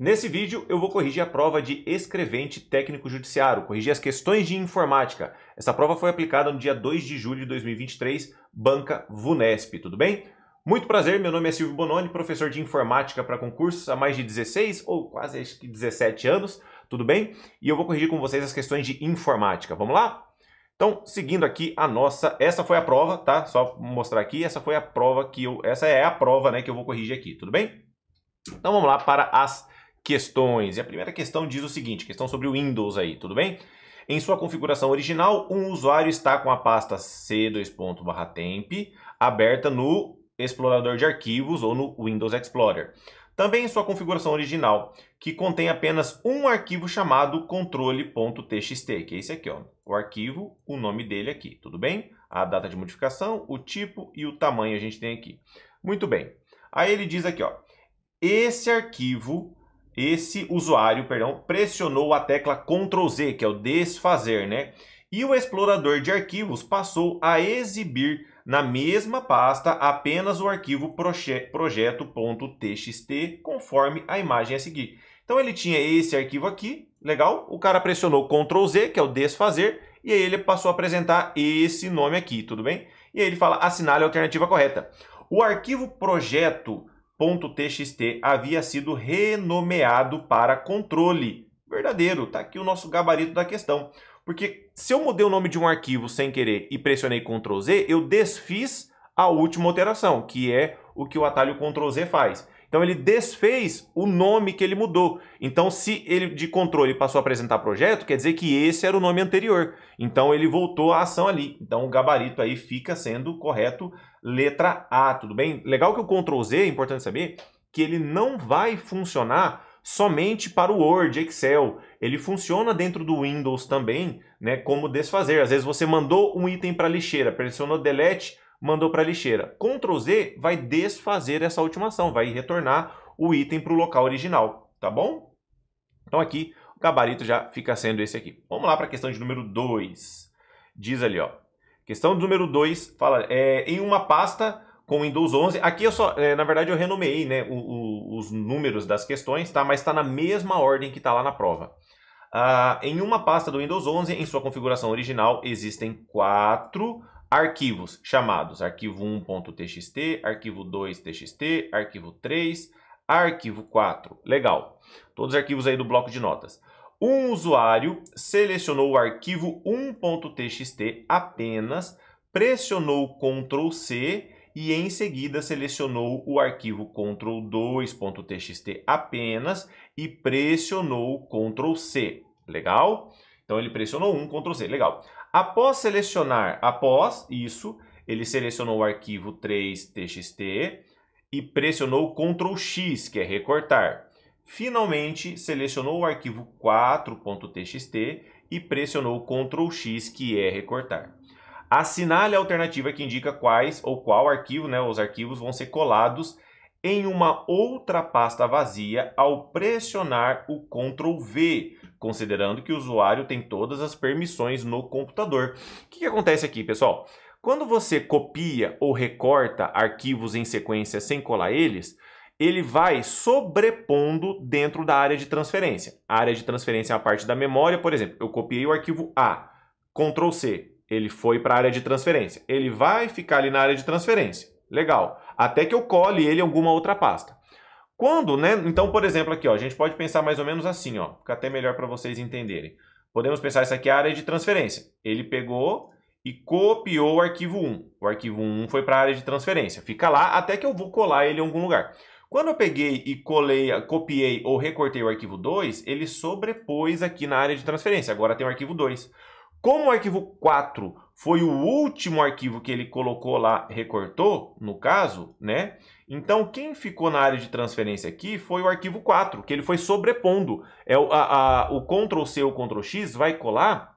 Nesse vídeo eu vou corrigir a prova de escrevente técnico judiciário, corrigir as questões de informática. Essa prova foi aplicada no dia 2 de julho de 2023, Banca VUNESP, tudo bem? Muito prazer, meu nome é Silvio Bononi, professor de informática para concursos há mais de 16 ou quase acho que 17 anos, tudo bem? E eu vou corrigir com vocês as questões de informática, vamos lá? Então, seguindo aqui a nossa, essa foi a prova, tá? Só mostrar aqui, essa foi a prova que eu, essa é a prova, né, que eu vou corrigir aqui, tudo bem? Então vamos lá para as questões. E a primeira questão diz o seguinte, questão sobre o Windows aí, tudo bem? Em sua configuração original, um usuário está com a pasta c2.temp aberta no explorador de arquivos ou no Windows Explorer. Também em sua configuração original, que contém apenas um arquivo chamado controle.txt, que é esse aqui, ó. O arquivo, o nome dele aqui, tudo bem? A data de modificação, o tipo e o tamanho a gente tem aqui. Muito bem. Aí ele diz aqui, ó. Esse arquivo esse usuário, perdão, pressionou a tecla Ctrl Z, que é o desfazer, né? E o explorador de arquivos passou a exibir na mesma pasta apenas o arquivo projeto.txt conforme a imagem a seguir. Então ele tinha esse arquivo aqui, legal? O cara pressionou Ctrl Z, que é o desfazer, e aí ele passou a apresentar esse nome aqui, tudo bem? E aí ele fala assinale a alternativa correta. O arquivo projeto .txt havia sido renomeado para controle. Verdadeiro, tá aqui o nosso gabarito da questão. Porque se eu mudei o nome de um arquivo sem querer e pressionei Ctrl Z, eu desfiz a última alteração, que é o que o atalho Ctrl Z faz. Então ele desfez o nome que ele mudou. Então se ele de controle passou a apresentar projeto, quer dizer que esse era o nome anterior. Então ele voltou à ação ali. Então o gabarito aí fica sendo correto letra A, tudo bem? Legal que o Ctrl Z, é importante saber, que ele não vai funcionar somente para o Word, Excel. Ele funciona dentro do Windows também, né, como desfazer. Às vezes você mandou um item para a lixeira, pressionou Delete, mandou para a lixeira. Ctrl Z vai desfazer essa última ação, vai retornar o item para o local original, tá bom? Então aqui o gabarito já fica sendo esse aqui. Vamos lá para a questão de número 2. Diz ali, ó. Questão número 2 fala é, em uma pasta com Windows 11. Aqui eu só, é, na verdade, eu renomeei né, o, o, os números das questões, tá? Mas está na mesma ordem que está lá na prova. Ah, em uma pasta do Windows 11, em sua configuração original, existem quatro arquivos chamados arquivo 1.txt, arquivo 2.txt, arquivo 3, arquivo 4. Legal. Todos os arquivos aí do bloco de notas. Um usuário selecionou o arquivo 1.txt apenas, pressionou Ctrl C e em seguida selecionou o arquivo Ctrl2.txt apenas e pressionou Ctrl C. Legal? Então ele pressionou um Ctrl C. Legal. Após selecionar, após isso, ele selecionou o arquivo 3.txt e pressionou Ctrl X, que é recortar. Finalmente, selecionou o arquivo 4.txt e pressionou Ctrl X, que é recortar. Assinale a alternativa que indica quais ou qual arquivo, né, os arquivos vão ser colados em uma outra pasta vazia ao pressionar o Ctrl V, considerando que o usuário tem todas as permissões no computador. O que, que acontece aqui, pessoal? Quando você copia ou recorta arquivos em sequência sem colar eles, ele vai sobrepondo dentro da área de transferência. A área de transferência é a parte da memória, por exemplo, eu copiei o arquivo A, Ctrl C, ele foi para a área de transferência. Ele vai ficar ali na área de transferência. Legal. Até que eu cole ele em alguma outra pasta. Quando, né? Então, por exemplo, aqui, ó, a gente pode pensar mais ou menos assim, ó. Fica até melhor para vocês entenderem. Podemos pensar isso aqui é a área de transferência. Ele pegou e copiou o arquivo 1. O arquivo 1 foi para a área de transferência. Fica lá até que eu vou colar ele em algum lugar. Quando eu peguei e colei, copiei ou recortei o arquivo 2, ele sobrepôs aqui na área de transferência. Agora tem o arquivo 2. Como o arquivo 4 foi o último arquivo que ele colocou lá, recortou, no caso, né? Então, quem ficou na área de transferência aqui foi o arquivo 4, que ele foi sobrepondo. É o, a, a, o Ctrl-C ou Ctrl-X vai colar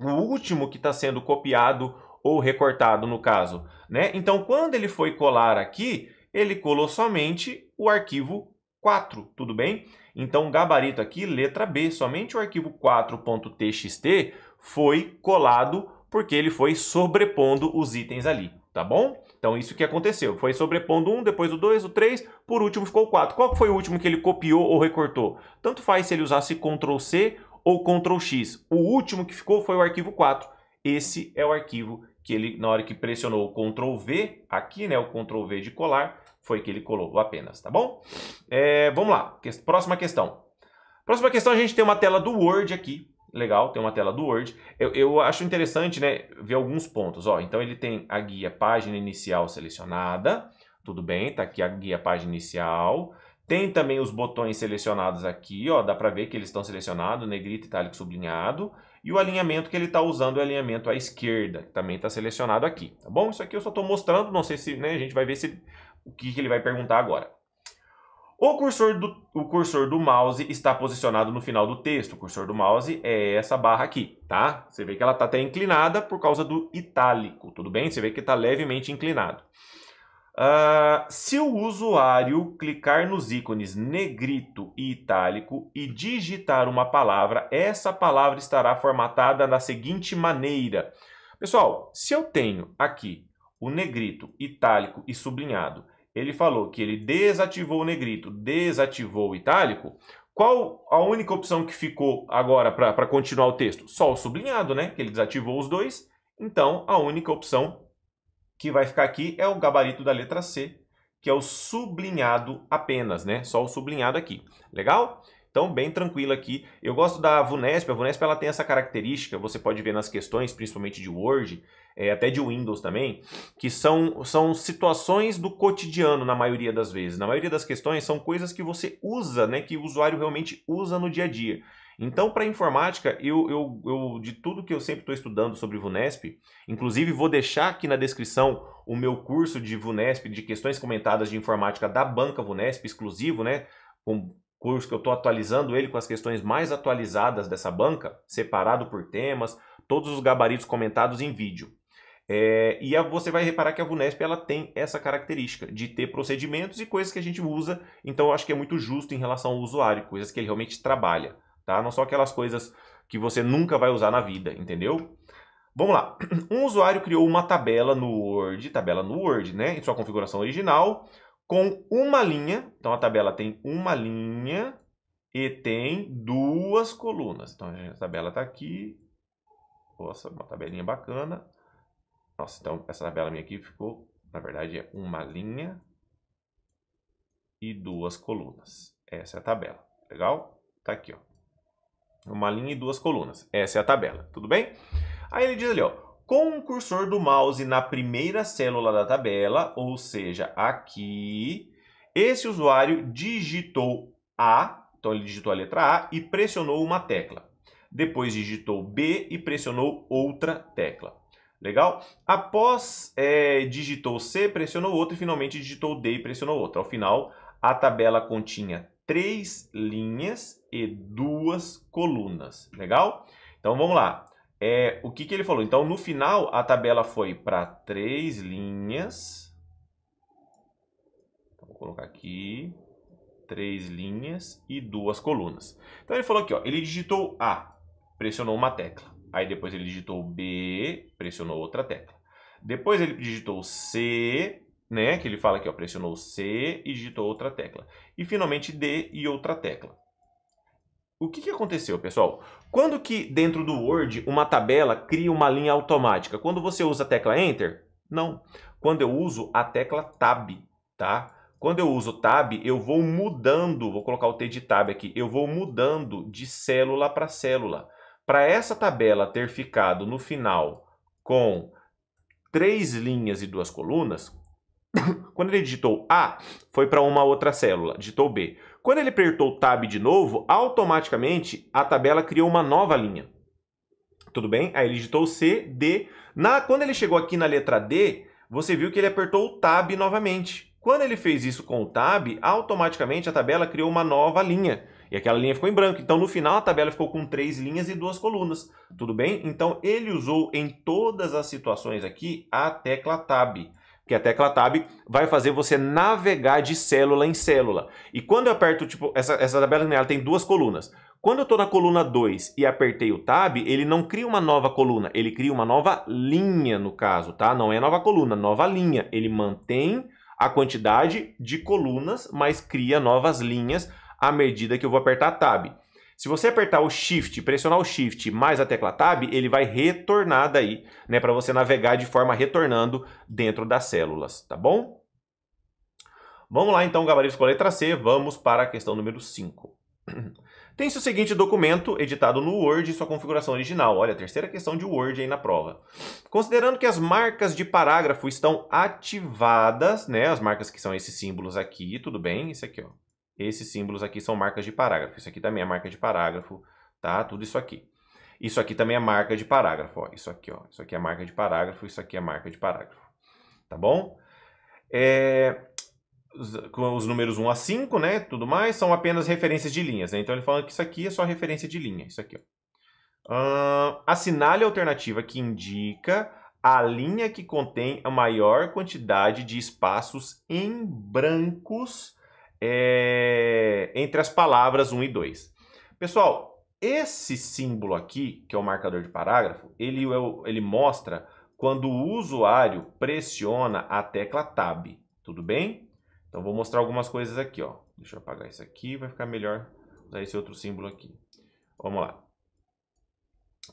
o último que está sendo copiado ou recortado, no caso. Né? Então, quando ele foi colar aqui, ele colou somente o arquivo 4, tudo bem? Então, gabarito aqui, letra B, somente o arquivo 4.txt foi colado porque ele foi sobrepondo os itens ali, tá bom? Então isso que aconteceu, foi sobrepondo um, depois o 2, o 3, por último ficou o 4. Qual foi o último que ele copiou ou recortou? Tanto faz se ele usasse Ctrl C ou Ctrl X. O último que ficou foi o arquivo 4. Esse é o arquivo que ele, na hora que pressionou o Ctrl V, aqui, né, o Ctrl V de colar, foi que ele colou apenas, tá bom? É, vamos lá, próxima questão. Próxima questão, a gente tem uma tela do Word aqui, legal, tem uma tela do Word. Eu, eu acho interessante, né, ver alguns pontos, ó. Então ele tem a guia página inicial selecionada, tudo bem, tá aqui a guia página inicial. Tem também os botões selecionados aqui, ó, dá para ver que eles estão selecionados, negrito, itálico, sublinhado. E o alinhamento que ele está usando é o alinhamento à esquerda, que também está selecionado aqui, tá bom? Isso aqui eu só estou mostrando, não sei se, né, a gente vai ver se, o que, que ele vai perguntar agora. O cursor, do, o cursor do mouse está posicionado no final do texto. O cursor do mouse é essa barra aqui, tá? Você vê que ela está até inclinada por causa do itálico, tudo bem? Você vê que está levemente inclinado. Uh, se o usuário clicar nos ícones negrito e itálico e digitar uma palavra, essa palavra estará formatada da seguinte maneira. Pessoal, se eu tenho aqui o negrito, itálico e sublinhado ele falou que ele desativou o negrito, desativou o itálico, qual a única opção que ficou agora para continuar o texto? Só o sublinhado, né? Que ele desativou os dois. Então, a única opção que vai ficar aqui é o gabarito da letra C, que é o sublinhado apenas, né? Só o sublinhado aqui. Legal? Então, bem tranquilo aqui. Eu gosto da VUNESP. A VUNESP ela tem essa característica, você pode ver nas questões, principalmente de Word, é, até de Windows também, que são, são situações do cotidiano na maioria das vezes. Na maioria das questões são coisas que você usa, né, que o usuário realmente usa no dia a dia. Então, para informática, eu, eu, eu, de tudo que eu sempre estou estudando sobre VUNESP, inclusive vou deixar aqui na descrição o meu curso de VUNESP, de questões comentadas de informática da banca VUNESP, exclusivo, né? Com curso que eu estou atualizando ele com as questões mais atualizadas dessa banca, separado por temas, todos os gabaritos comentados em vídeo. É, e a, você vai reparar que a VUNESP ela tem essa característica de ter procedimentos e coisas que a gente usa, então eu acho que é muito justo em relação ao usuário, coisas que ele realmente trabalha, tá? Não só aquelas coisas que você nunca vai usar na vida, entendeu? Vamos lá. Um usuário criou uma tabela no Word, tabela no Word, né, em sua configuração original, com uma linha. Então a tabela tem uma linha e tem duas colunas. Então a tabela está aqui. Nossa, uma tabelinha bacana. Nossa, então essa tabela minha aqui ficou, na verdade, é uma linha e duas colunas. Essa é a tabela. Legal? Tá aqui, ó. Uma linha e duas colunas. Essa é a tabela. Tudo bem? Aí ele diz ali, ó. Com o cursor do mouse na primeira célula da tabela, ou seja, aqui, esse usuário digitou A, então ele digitou a letra A e pressionou uma tecla. Depois digitou B e pressionou outra tecla. Legal? Após é, digitou C, pressionou outra e finalmente digitou D e pressionou outra. Ao final, a tabela continha três linhas e duas colunas. Legal? Então vamos lá. É, o que, que ele falou? Então no final a tabela foi para três linhas. Então, vou colocar aqui três linhas e duas colunas. Então ele falou aqui, ó, ele digitou A, pressionou uma tecla. Aí depois ele digitou B, pressionou outra tecla. Depois ele digitou C, né? Que ele fala aqui, ó, pressionou C e digitou outra tecla. E finalmente D e outra tecla. O que, que aconteceu, pessoal? Quando que dentro do Word uma tabela cria uma linha automática? Quando você usa a tecla Enter? Não. Quando eu uso a tecla Tab, tá? Quando eu uso Tab, eu vou mudando, vou colocar o T de Tab aqui, eu vou mudando de célula para célula. Para essa tabela ter ficado no final com três linhas e duas colunas, quando ele digitou A, foi para uma outra célula, digitou B. Quando ele apertou Tab de novo, automaticamente a tabela criou uma nova linha. Tudo bem? Aí ele digitou C, D. Na, quando ele chegou aqui na letra D, você viu que ele apertou o Tab novamente. Quando ele fez isso com o Tab, automaticamente a tabela criou uma nova linha. E aquela linha ficou em branco. Então, no final, a tabela ficou com três linhas e duas colunas. Tudo bem? Então, ele usou em todas as situações aqui a tecla Tab. Que a tecla Tab vai fazer você navegar de célula em célula. E quando eu aperto, tipo, essa, essa tabela linear tem duas colunas. Quando eu estou na coluna 2 e apertei o Tab, ele não cria uma nova coluna, ele cria uma nova linha no caso, tá? Não é nova coluna, nova linha. Ele mantém a quantidade de colunas, mas cria novas linhas à medida que eu vou apertar Tab. Se você apertar o Shift, pressionar o Shift mais a tecla Tab, ele vai retornar daí, né, para você navegar de forma retornando dentro das células, tá bom? Vamos lá então, gabaritos com a letra C, vamos para a questão número 5. Tem-se o seguinte documento editado no Word e sua configuração original. Olha, terceira questão de Word aí na prova. Considerando que as marcas de parágrafo estão ativadas, né? As marcas que são esses símbolos aqui, tudo bem? Isso aqui, ó. Esses símbolos aqui são marcas de parágrafo. Isso aqui também é marca de parágrafo, tá? Tudo isso aqui. Isso aqui também é marca de parágrafo, ó. Isso aqui, ó. Isso aqui é marca de parágrafo, isso aqui é marca de parágrafo. Tá bom? É com os números 1 a 5, né, tudo mais, são apenas referências de linhas. Né? Então ele fala que isso aqui é só referência de linha, isso aqui. Ó. Uh, assinale a alternativa que indica a linha que contém a maior quantidade de espaços em brancos é, entre as palavras 1 e 2. Pessoal, esse símbolo aqui, que é o marcador de parágrafo, ele, ele mostra quando o usuário pressiona a tecla Tab, tudo bem? Então vou mostrar algumas coisas aqui, ó. Deixa eu apagar isso aqui, vai ficar melhor usar esse outro símbolo aqui. Vamos lá.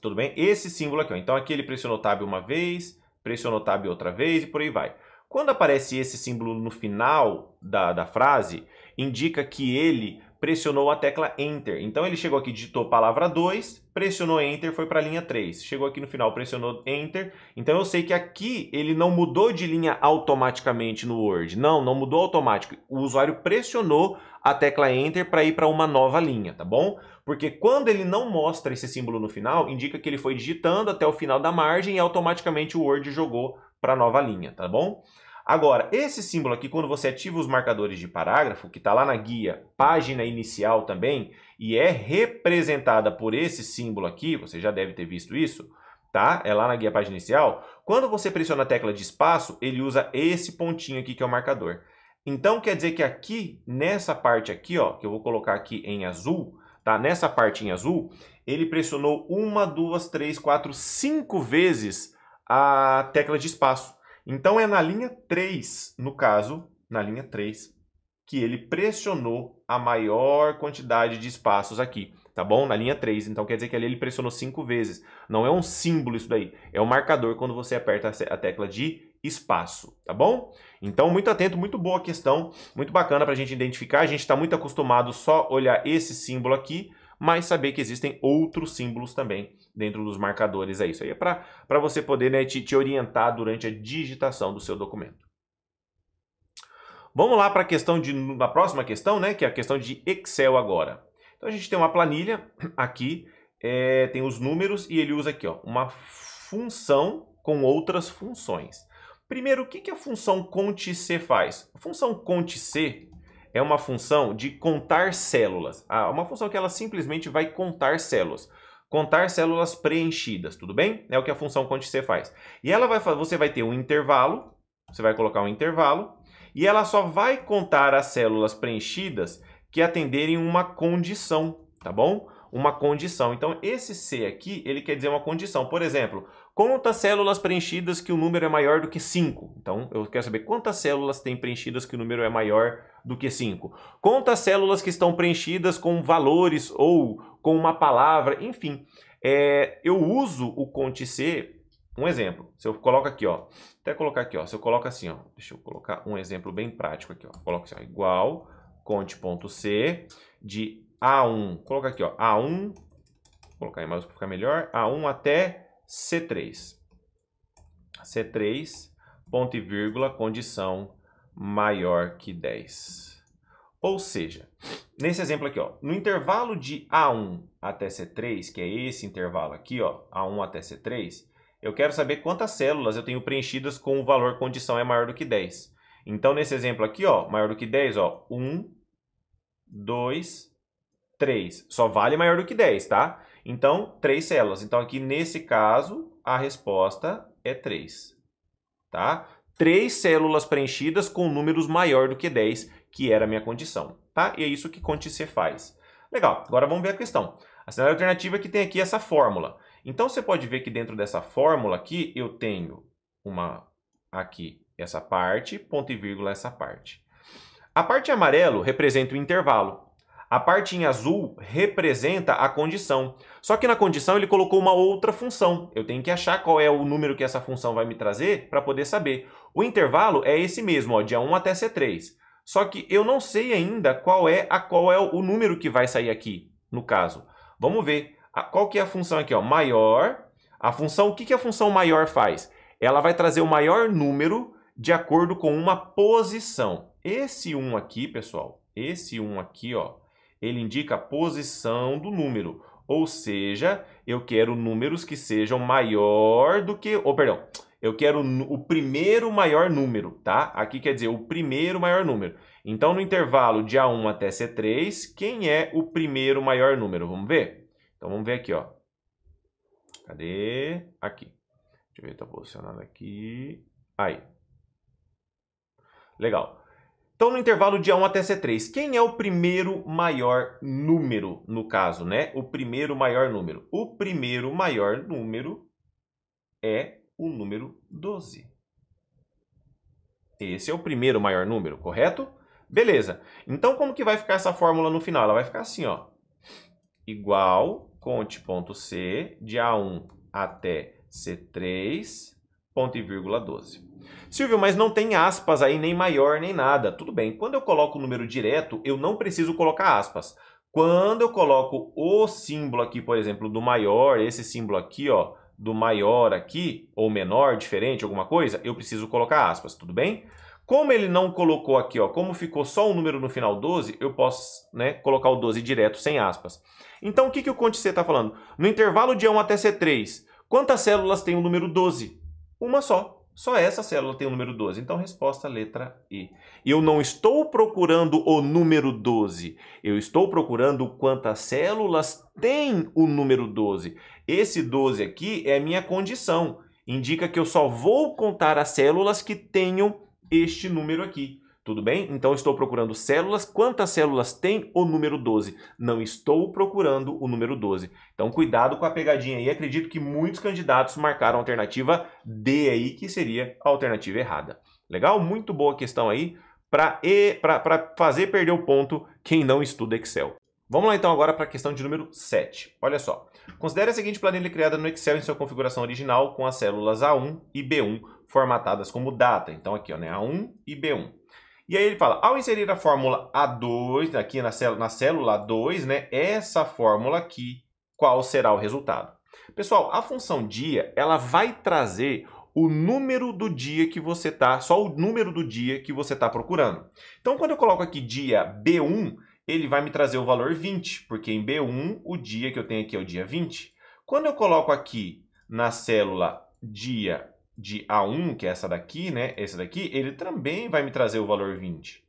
Tudo bem? Esse símbolo aqui, ó. Então aqui ele pressionou Tab uma vez, pressionou Tab outra vez e por aí vai. Quando aparece esse símbolo no final da, da frase, indica que ele pressionou a tecla Enter. Então ele chegou aqui, digitou palavra 2, pressionou Enter, foi para a linha 3. Chegou aqui no final, pressionou Enter. Então eu sei que aqui ele não mudou de linha automaticamente no Word. Não, não mudou automático. O usuário pressionou a tecla Enter para ir para uma nova linha, tá bom? Porque quando ele não mostra esse símbolo no final, indica que ele foi digitando até o final da margem e automaticamente o Word jogou para a nova linha, tá bom? Agora, esse símbolo aqui, quando você ativa os marcadores de parágrafo, que está lá na guia página inicial também, e é representada por esse símbolo aqui, você já deve ter visto isso, tá? É lá na guia página inicial. Quando você pressiona a tecla de espaço, ele usa esse pontinho aqui que é o marcador. Então, quer dizer que aqui, nessa parte aqui, ó, que eu vou colocar aqui em azul, tá? Nessa parte em azul, ele pressionou uma, duas, três, quatro, cinco vezes a tecla de espaço. Então é na linha 3, no caso, na linha 3, que ele pressionou a maior quantidade de espaços aqui, tá bom? Na linha 3, então quer dizer que ali ele pressionou 5 vezes. Não é um símbolo isso daí, é um marcador quando você aperta a tecla de espaço, tá bom? Então, muito atento, muito boa questão, muito bacana para a gente identificar. A gente está muito acostumado só olhar esse símbolo aqui, mas saber que existem outros símbolos também dentro dos marcadores. É isso aí, é para você poder né, te, te orientar durante a digitação do seu documento. Vamos lá para a questão de, na próxima questão, né, que é a questão de Excel agora. Então a gente tem uma planilha aqui, é, tem os números e ele usa aqui ó, uma função com outras funções. Primeiro, o que, que a função conte-c faz? A função conte-c é uma função de contar células. Ah, uma função que ela simplesmente vai contar células. Contar células preenchidas, tudo bem? É o que a função conte-c faz. E ela vai, você vai ter um intervalo, você vai colocar um intervalo, e ela só vai contar as células preenchidas que atenderem uma condição, tá bom? Uma condição. Então, esse C aqui, ele quer dizer uma condição. Por exemplo, Conta células preenchidas que o número é maior do que 5. Então, eu quero saber quantas células tem preenchidas que o número é maior do que 5. Conta células que estão preenchidas com valores ou com uma palavra, enfim. É, eu uso o conte C, um exemplo. Se eu coloco aqui, ó, até colocar aqui, ó, se eu coloco assim, ó, deixa eu colocar um exemplo bem prático aqui, ó. Coloco assim, ó, igual conte.c de A1. Coloca aqui, ó, A1, vou colocar em mais para ficar melhor, A1 até C3. C3, ponto e vírgula, condição maior que 10. Ou seja, nesse exemplo aqui, ó, no intervalo de A1 até C3, que é esse intervalo aqui, ó, A1 até C3, eu quero saber quantas células eu tenho preenchidas com o valor condição é maior do que 10. Então, nesse exemplo aqui, ó, maior do que 10, ó, 1, 2, 3. Só vale maior do que 10, tá? Então, três células. Então, aqui nesse caso, a resposta é 3. Tá? três células preenchidas com números maior do que 10, que era a minha condição, tá? E é isso que ContiC faz. Legal, agora vamos ver a questão. A cenário alternativa é que tem aqui essa fórmula. Então você pode ver que dentro dessa fórmula aqui eu tenho uma aqui essa parte, ponto e vírgula essa parte. A parte amarelo representa o intervalo. A parte em azul representa a condição. Só que na condição ele colocou uma outra função. Eu tenho que achar qual é o número que essa função vai me trazer para poder saber. O intervalo é esse mesmo, ó, de A1 até C3. Só que eu não sei ainda qual é, a, qual é o número que vai sair aqui, no caso. Vamos ver. Qual que é a função aqui? Ó? Maior. A função, o que, que a função maior faz? Ela vai trazer o maior número de acordo com uma posição. Esse 1 aqui, pessoal, esse 1 aqui, ó, ele indica a posição do número. Ou seja, eu quero números que sejam maior do que... Oh, perdão. Eu quero o primeiro maior número, tá? Aqui quer dizer o primeiro maior número. Então, no intervalo de A1 até C3, quem é o primeiro maior número? Vamos ver? Então, vamos ver aqui, ó. Cadê? Aqui. Deixa eu ver, tá posicionado aqui. Aí. Legal. Então, no intervalo de A1 até C3, quem é o primeiro maior número, no caso, né? O primeiro maior número. O primeiro maior número é o número 12. Esse é o primeiro maior número, correto? Beleza. Então, como que vai ficar essa fórmula no final? Ela vai ficar assim, ó. Igual, conte ponto C, de A1 até C3, ponto e vírgula 12. Silvio, mas não tem aspas aí, nem maior, nem nada. Tudo bem, quando eu coloco o número direto, eu não preciso colocar aspas. Quando eu coloco o símbolo aqui, por exemplo, do maior, esse símbolo aqui, ó, do maior aqui, ou menor, diferente, alguma coisa, eu preciso colocar aspas, tudo bem? Como ele não colocou aqui, ó, como ficou só um número no final 12, eu posso né, colocar o 12 direto, sem aspas. Então, o que, que o Conte C está falando? No intervalo de 1 até C3, quantas células tem o número 12? Uma só. Só essa célula tem o número 12. Então, resposta letra E. Eu não estou procurando o número 12. Eu estou procurando quantas células tem o número 12. Esse 12 aqui é a minha condição. Indica que eu só vou contar as células que tenham este número aqui. Tudo bem? Então estou procurando células. Quantas células tem o número 12? Não estou procurando o número 12. Então cuidado com a pegadinha aí. Acredito que muitos candidatos marcaram a alternativa D aí, que seria a alternativa errada. Legal? Muito boa questão aí para fazer perder o ponto quem não estuda Excel. Vamos lá então agora para a questão de número 7. Olha só. Considere a seguinte planilha criada no Excel em sua configuração original com as células A1 e B1 formatadas como data. Então aqui, ó, né, A1 e B1. E aí ele fala, ao inserir a fórmula A2, aqui na célula, na célula A2, né, essa fórmula aqui, qual será o resultado? Pessoal, a função dia, ela vai trazer o número do dia que você está, só o número do dia que você está procurando. Então, quando eu coloco aqui dia B1, ele vai me trazer o valor 20, porque em B1 o dia que eu tenho aqui é o dia 20. Quando eu coloco aqui na célula dia de A1, que é essa daqui, né? Essa daqui, ele também vai me trazer o valor 20.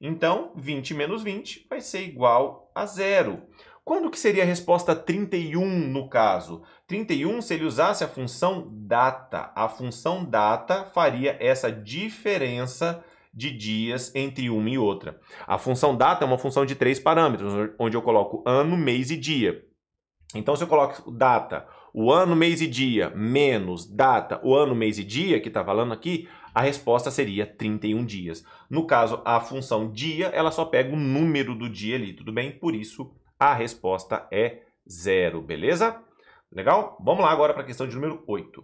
Então, 20 menos 20 vai ser igual a zero. Quando que seria a resposta 31 no caso? 31 se ele usasse a função data. A função data faria essa diferença de dias entre uma e outra. A função data é uma função de três parâmetros, onde eu coloco ano, mês e dia. Então, se eu coloco data o ano, mês e dia menos data, o ano, mês e dia, que está falando aqui, a resposta seria 31 dias. No caso, a função dia, ela só pega o número do dia ali, tudo bem? Por isso, a resposta é zero, beleza? Legal? Vamos lá agora para a questão de número 8.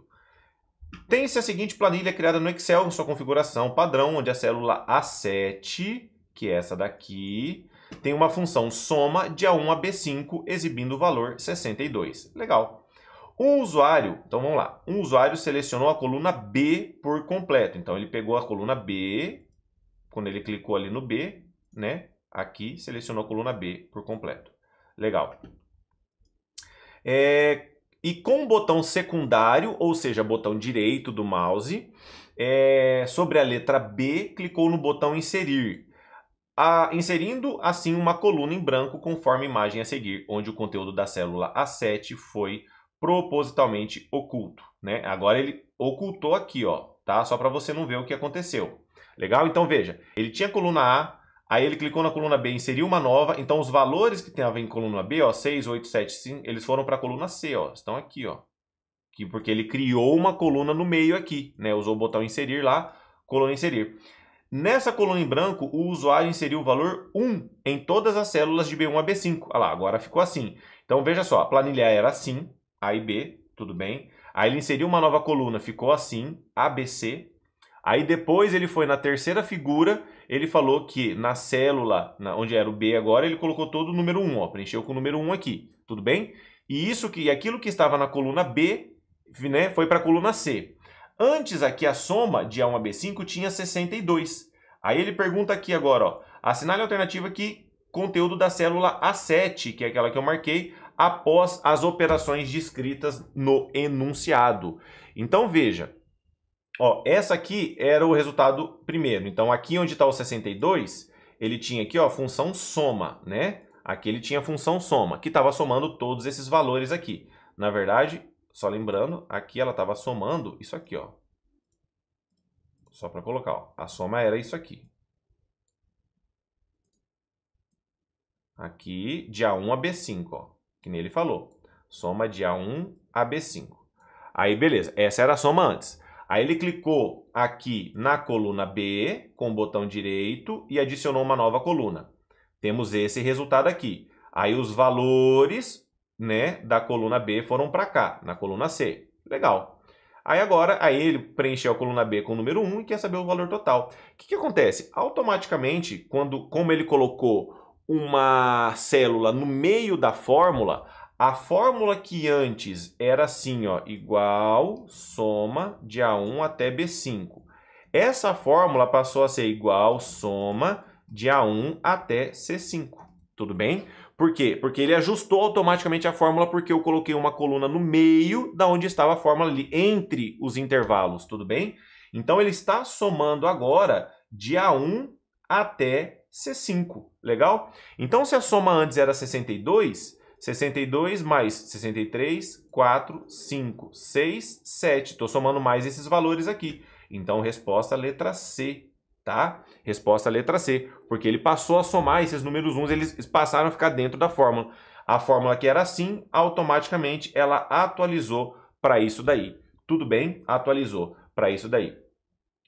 Tem-se a seguinte planilha criada no Excel, sua configuração padrão, onde a célula A7, que é essa daqui, tem uma função soma de A1 a B5, exibindo o valor 62. Legal. Um usuário, então vamos lá, um usuário selecionou a coluna B por completo. Então ele pegou a coluna B, quando ele clicou ali no B, né? Aqui selecionou a coluna B por completo. Legal. É, e com o botão secundário, ou seja, botão direito do mouse, é, sobre a letra B, clicou no botão inserir. A, inserindo assim uma coluna em branco conforme a imagem a seguir, onde o conteúdo da célula A7 foi propositalmente oculto, né? Agora ele ocultou aqui, ó. tá? Só para você não ver o que aconteceu. Legal? Então veja, ele tinha coluna A, aí ele clicou na coluna B, inseriu uma nova, então os valores que tem em coluna B, ó, 6, 8, 7, 5, eles foram para a coluna C, ó, estão aqui, ó. Aqui, porque ele criou uma coluna no meio aqui, né? Usou o botão inserir lá, coluna inserir. Nessa coluna em branco, o usuário inseriu o valor 1 em todas as células de B1 a B5. Olha lá, agora ficou assim. Então veja só, a planilha era assim, A e B, tudo bem. Aí ele inseriu uma nova coluna, ficou assim, ABC. Aí depois ele foi na terceira figura, ele falou que na célula, na, onde era o B agora, ele colocou todo o número 1, ó, preencheu com o número 1 aqui, tudo bem? E isso que aquilo que estava na coluna B, né, foi para a coluna C. Antes aqui a soma de A1 a B5 tinha 62. Aí ele pergunta aqui agora, ó, assinale a alternativa que conteúdo da célula A7, que é aquela que eu marquei, após as operações descritas no enunciado. Então veja, ó, essa aqui era o resultado primeiro. Então aqui onde está o 62, ele tinha aqui ó, a função soma, né? Aqui ele tinha a função soma, que estava somando todos esses valores aqui. Na verdade, só lembrando, aqui ela estava somando isso aqui, ó. Só para colocar, ó. A soma era isso aqui. Aqui, de A1 a B5, ó. Que nem ele falou. Soma de A1 a B5. Aí, beleza. Essa era a soma antes. Aí ele clicou aqui na coluna B com o botão direito e adicionou uma nova coluna. Temos esse resultado aqui. Aí os valores né, da coluna B foram para cá, na coluna C. Legal. Aí agora, aí ele preencheu a coluna B com o número 1 e quer saber o valor total. O que, que acontece? Automaticamente, quando, como ele colocou uma célula no meio da fórmula, a fórmula que antes era assim, ó, igual soma de A1 até B5. Essa fórmula passou a ser igual soma de A1 até C5. Tudo bem? Por quê? Porque ele ajustou automaticamente a fórmula porque eu coloquei uma coluna no meio da onde estava a fórmula ali, entre os intervalos, tudo bem? Então ele está somando agora de A1 até C5, legal? Então se a soma antes era 62, 62 mais 63, 4, 5, 6, 7. Estou somando mais esses valores aqui. Então resposta letra C, tá? Resposta letra C, porque ele passou a somar esses números 1, eles passaram a ficar dentro da fórmula. A fórmula que era assim, automaticamente ela atualizou para isso daí. Tudo bem? Atualizou para isso daí.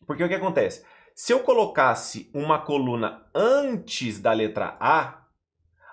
Porque o que acontece? Se eu colocasse uma coluna antes da letra A,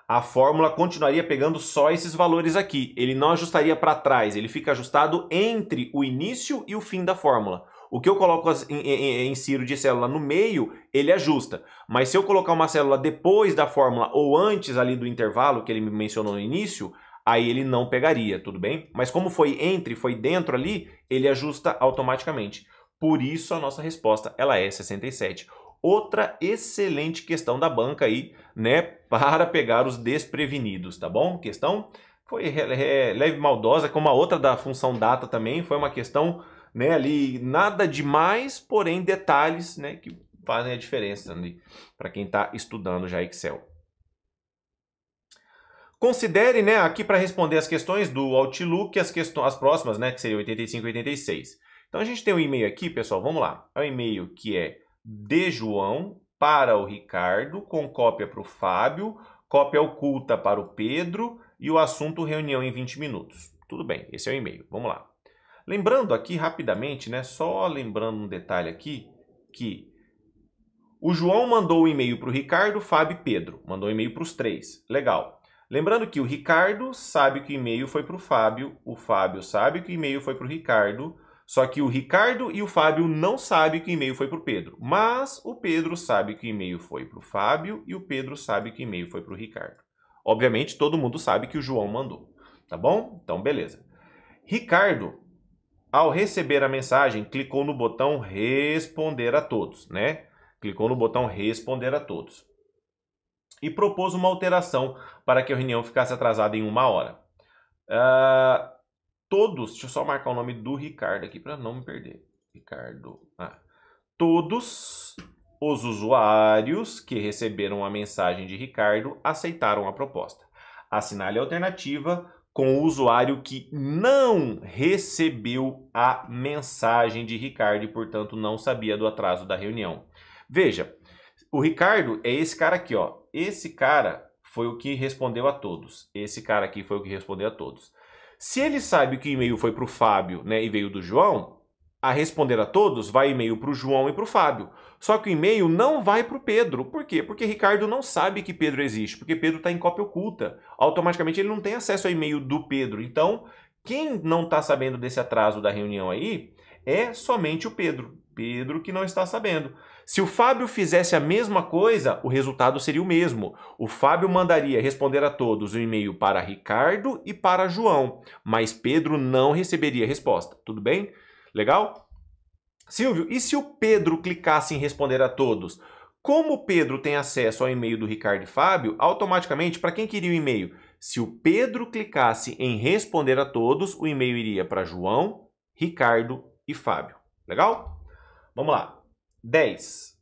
a fórmula continuaria pegando só esses valores aqui. Ele não ajustaria para trás, ele fica ajustado entre o início e o fim da fórmula. O que eu coloco em, insiro de célula no meio, ele ajusta. Mas se eu colocar uma célula depois da fórmula ou antes ali do intervalo que ele me mencionou no início, aí ele não pegaria, tudo bem? Mas como foi entre, foi dentro ali, ele ajusta automaticamente. Por isso a nossa resposta ela é 67. Outra excelente questão da banca aí, né, para pegar os desprevenidos, tá bom? Questão foi leve maldosa, como a outra da função data também, foi uma questão né, ali nada demais, porém detalhes, né, que fazem a diferença para quem está estudando já Excel. Considere, né, aqui para responder as questões do Outlook, as, questões, as próximas, né, que seriam 85 e 86. Então a gente tem um e-mail aqui, pessoal, vamos lá. É um e-mail que é de João para o Ricardo, com cópia para o Fábio, cópia oculta para o Pedro e o assunto reunião em 20 minutos. Tudo bem, esse é o e-mail. Vamos lá. Lembrando aqui rapidamente, né, só lembrando um detalhe aqui, que o João mandou o um e-mail para o Ricardo, Fábio e Pedro. Mandou um e-mail para os três. Legal. Lembrando que o Ricardo sabe que o e-mail foi para o Fábio, o Fábio sabe que o e-mail foi para o Ricardo, só que o Ricardo e o Fábio não sabem que o e-mail foi para o Pedro. Mas o Pedro sabe que o e-mail foi para o Fábio e o Pedro sabe que o e-mail foi para o Ricardo. Obviamente, todo mundo sabe que o João mandou. Tá bom? Então, beleza. Ricardo ao receber a mensagem, clicou no botão responder a todos, né? Clicou no botão responder a todos. E propôs uma alteração para que a reunião ficasse atrasada em uma hora. Uh, todos, deixa eu só marcar o nome do Ricardo aqui para não me perder. Ricardo. Ah, todos os usuários que receberam a mensagem de Ricardo aceitaram a proposta. Assinale a alternativa com o usuário que não recebeu a mensagem de Ricardo e, portanto, não sabia do atraso da reunião. Veja, o Ricardo é esse cara aqui, ó. Esse cara foi o que respondeu a todos. Esse cara aqui foi o que respondeu a todos. Se ele sabe que o e-mail foi para o Fábio né, e veio do João, a responder a todos vai e-mail para o João e para o Fábio. Só que o e-mail não vai para o Pedro. Por quê? Porque Ricardo não sabe que Pedro existe, porque Pedro está em cópia oculta. Automaticamente ele não tem acesso ao e-mail do Pedro. Então, quem não está sabendo desse atraso da reunião aí é somente o Pedro. Pedro que não está sabendo. Se o Fábio fizesse a mesma coisa, o resultado seria o mesmo. O Fábio mandaria responder a todos o e-mail para Ricardo e para João, mas Pedro não receberia resposta. Tudo bem? Legal? Silvio, e se o Pedro clicasse em responder a todos? Como o Pedro tem acesso ao e-mail do Ricardo e Fábio, automaticamente, para quem queria o e-mail? Se o Pedro clicasse em responder a todos, o e-mail iria para João, Ricardo e Fábio. Legal? Vamos lá. 10.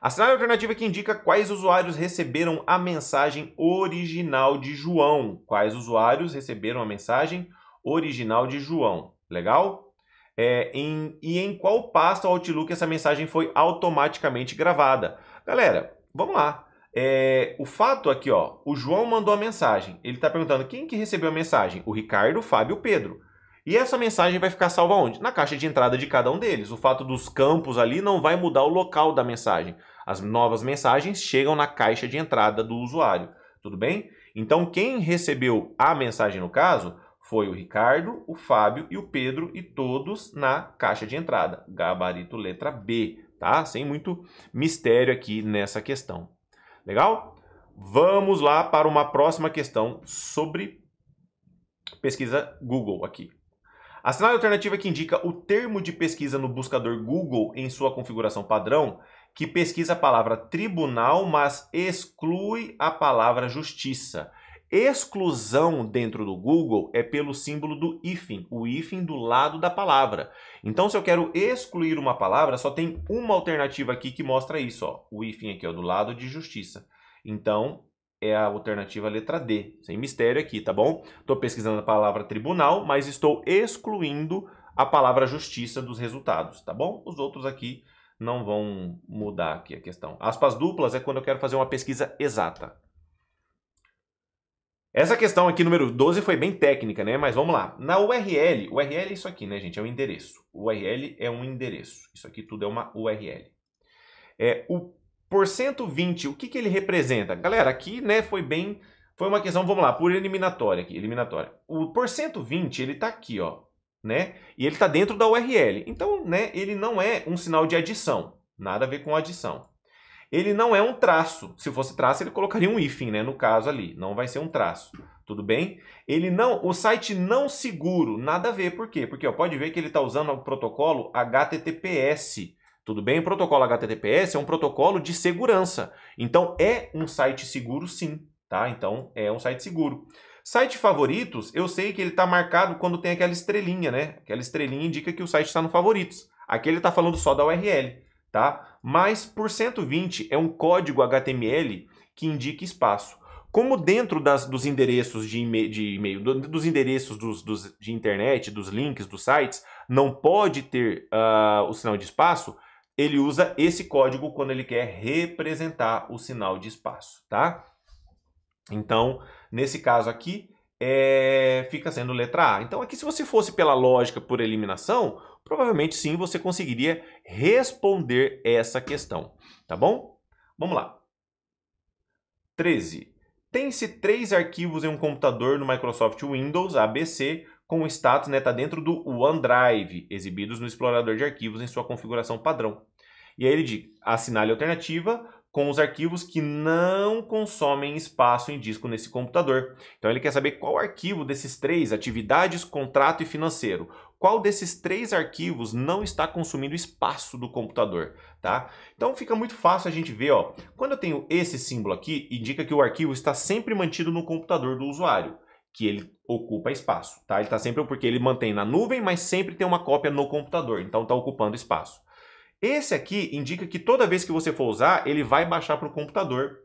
Assinale a alternativa que indica quais usuários receberam a mensagem original de João. Quais usuários receberam a mensagem original de João. Legal? É, em, e em qual pasta Outlook essa mensagem foi automaticamente gravada. Galera, vamos lá. É, o fato aqui, ó, o João mandou a mensagem. Ele está perguntando quem que recebeu a mensagem? O Ricardo, Fábio Pedro. E essa mensagem vai ficar salva onde? Na caixa de entrada de cada um deles. O fato dos campos ali não vai mudar o local da mensagem. As novas mensagens chegam na caixa de entrada do usuário. Tudo bem? Então, quem recebeu a mensagem no caso foi o Ricardo, o Fábio e o Pedro, e todos na caixa de entrada. Gabarito letra B, tá? Sem muito mistério aqui nessa questão. Legal? Vamos lá para uma próxima questão sobre pesquisa Google aqui. Assinale a alternativa que indica o termo de pesquisa no buscador Google em sua configuração padrão, que pesquisa a palavra tribunal, mas exclui a palavra justiça. Exclusão dentro do Google é pelo símbolo do hífen, o hífen do lado da palavra. Então, se eu quero excluir uma palavra, só tem uma alternativa aqui que mostra isso, ó, o hífen aqui, ó, do lado de justiça. Então, é a alternativa letra D, sem mistério aqui, tá bom? Estou pesquisando a palavra tribunal, mas estou excluindo a palavra justiça dos resultados, tá bom? Os outros aqui não vão mudar aqui a questão. Aspas duplas é quando eu quero fazer uma pesquisa exata. Essa questão aqui, número 12, foi bem técnica, né? Mas vamos lá. Na URL, URL é isso aqui, né, gente? É um endereço. URL é um endereço. Isso aqui tudo é uma URL. É, o por 120, o que, que ele representa? Galera, aqui né, foi bem. Foi uma questão, vamos lá, por eliminatória aqui, eliminatória. O por 120, ele está aqui, ó, né? E ele está dentro da URL. Então, né, ele não é um sinal de adição. Nada a ver com adição. Ele não é um traço. Se fosse traço, ele colocaria um hífen, né? No caso ali. Não vai ser um traço. Tudo bem? Ele não, o site não seguro, nada a ver. Por quê? Porque ó, pode ver que ele está usando o protocolo HTTPS. Tudo bem? O protocolo HTTPS é um protocolo de segurança. Então é um site seguro sim, tá? Então é um site seguro. Site favoritos, eu sei que ele está marcado quando tem aquela estrelinha, né? Aquela estrelinha indica que o site está no favoritos. Aqui ele está falando só da URL, tá? Mas por 120 é um código HTML que indica espaço. Como dentro das, dos endereços de e-mail, do, dos endereços dos, dos, de internet, dos links dos sites, não pode ter uh, o sinal de espaço, ele usa esse código quando ele quer representar o sinal de espaço, tá? Então, nesse caso aqui, é, fica sendo letra A. Então, aqui se você fosse pela lógica por eliminação, provavelmente sim você conseguiria responder essa questão, tá bom? Vamos lá. 13. Tem-se três arquivos em um computador no Microsoft Windows ABC com o status né, tá dentro do OneDrive, exibidos no explorador de arquivos em sua configuração padrão. E aí ele diz, assinale alternativa com os arquivos que não consomem espaço em disco nesse computador. Então ele quer saber qual arquivo desses três, atividades, contrato e financeiro, qual desses três arquivos não está consumindo espaço do computador, tá? Então fica muito fácil a gente ver, ó, quando eu tenho esse símbolo aqui, indica que o arquivo está sempre mantido no computador do usuário que ele ocupa espaço, tá? Ele está sempre porque ele mantém na nuvem, mas sempre tem uma cópia no computador, então está ocupando espaço. Esse aqui indica que toda vez que você for usar, ele vai baixar para o computador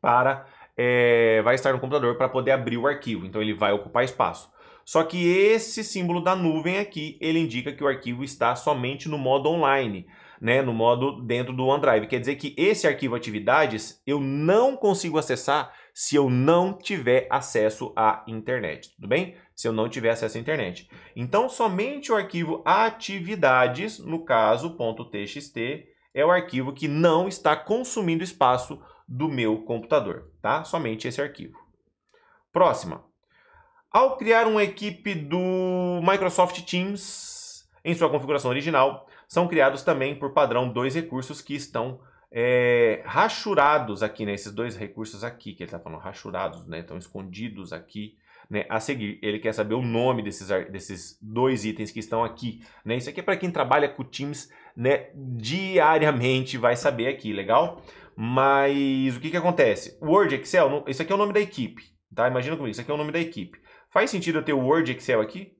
para é, vai estar no computador para poder abrir o arquivo. Então ele vai ocupar espaço. Só que esse símbolo da nuvem aqui, ele indica que o arquivo está somente no modo online, né, no modo dentro do OneDrive. Quer dizer que esse arquivo atividades eu não consigo acessar se eu não tiver acesso à internet, tudo bem? Se eu não tiver acesso à internet. Então, somente o arquivo atividades, no caso .txt, é o arquivo que não está consumindo espaço do meu computador, tá? Somente esse arquivo. Próxima. Ao criar uma equipe do Microsoft Teams em sua configuração original, são criados também por padrão dois recursos que estão é, rachurados aqui, né? Esses dois recursos aqui, que ele está falando, rachurados, né? Estão escondidos aqui, né? A seguir, ele quer saber o nome desses, desses dois itens que estão aqui, né? Isso aqui é para quem trabalha com Teams, né? Diariamente vai saber aqui, legal? Mas o que que acontece? Word, Excel, isso aqui é o nome da equipe, tá? Imagina comigo, isso aqui é o nome da equipe. Faz sentido eu ter o Word, Excel aqui?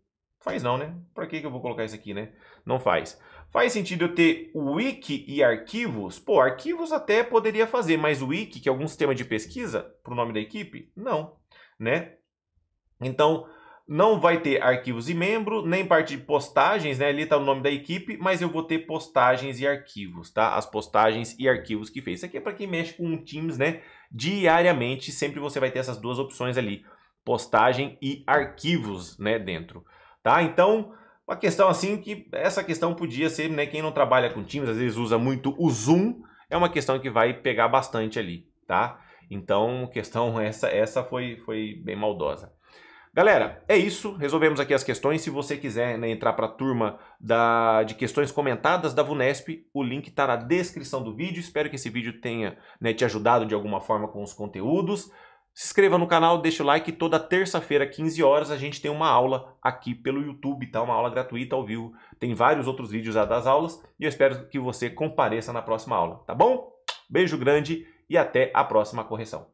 Faz não, né? Por que, que eu vou colocar isso aqui, né? Não faz. Faz sentido eu ter wiki e arquivos? Pô, arquivos até poderia fazer, mas wiki, que é algum sistema de pesquisa, para o nome da equipe? Não, né? Então, não vai ter arquivos e membro, nem parte de postagens, né? Ali está o nome da equipe, mas eu vou ter postagens e arquivos, tá? As postagens e arquivos que fez. Isso aqui é para quem mexe com Teams, né? Diariamente, sempre você vai ter essas duas opções ali, postagem e arquivos, né? Dentro, tá? Então, uma questão assim que essa questão podia ser, né? Quem não trabalha com Teams, às vezes usa muito o Zoom, é uma questão que vai pegar bastante ali, tá? Então, questão essa, essa foi, foi bem maldosa. Galera, é isso. Resolvemos aqui as questões. Se você quiser né, entrar para a turma da, de questões comentadas da VUNESP, o link está na descrição do vídeo. Espero que esse vídeo tenha né, te ajudado de alguma forma com os conteúdos. Se inscreva no canal, deixa o like. Toda terça-feira, 15 horas, a gente tem uma aula aqui pelo YouTube, tá? Uma aula gratuita ao vivo. Tem vários outros vídeos das aulas e eu espero que você compareça na próxima aula, tá bom? Beijo grande e até a próxima correção.